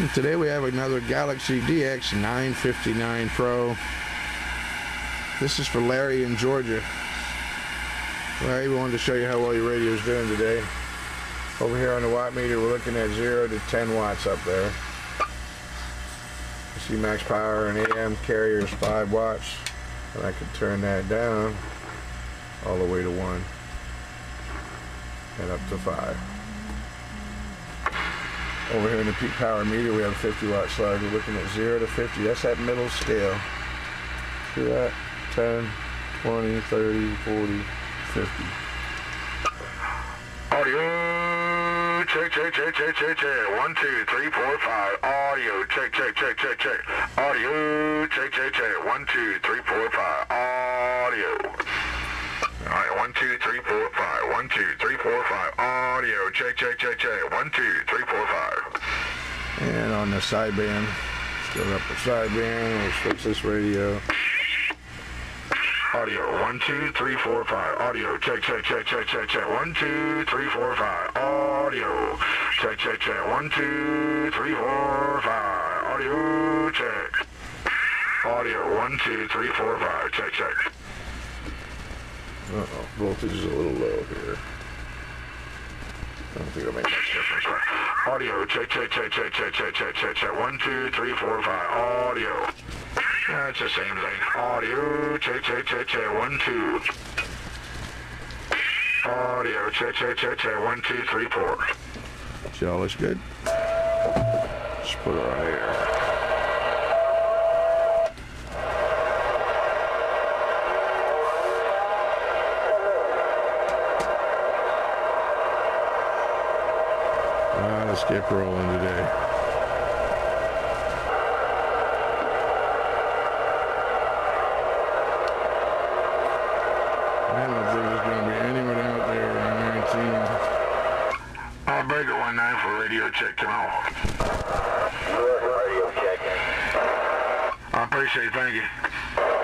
And today we have another Galaxy DX 959 Pro. This is for Larry in Georgia. Larry, we wanted to show you how well your radio is doing today. Over here on the watt meter, we're looking at 0 to 10 watts up there. You see max power and AM carrier is 5 watts. And I could turn that down all the way to 1 and up to 5. Over here in the peak power meter, we have a 50 watt slug. We're looking at 0 to 50. That's that middle scale. See that? 10, 20, 30, 40, 50. Audio check check check check check check one two three four five audio check check check check check audio check check check one two three four five audio one two three four five one two three four five audio check check check check one two three four five And on the sideband, still up the sideband, we'll switch this radio. Audio one two three four five. Audio check check check check check check. One two three four five. Audio check check check. One two three four five. Audio check. Audio one two three four five. Check check. Uh-oh, voltage is a little low here. I don't think it'll make much difference. Audio check check check check check check check check check. One two three four five. Audio. That's the same thing. Audio check check check check. One two. Audio check check check check. One two three four. See all this good? Just put it right here. lot of skip rolling today. I don't think there's going to be anyone out there on 19. I'll break it one night for radio check tomorrow. Radio check. I appreciate it. Thank you.